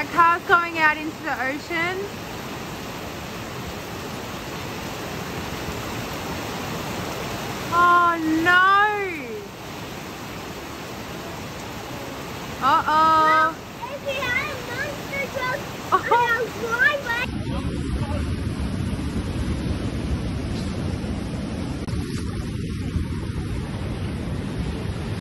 That car's going out into the ocean. Oh no! Uh-oh.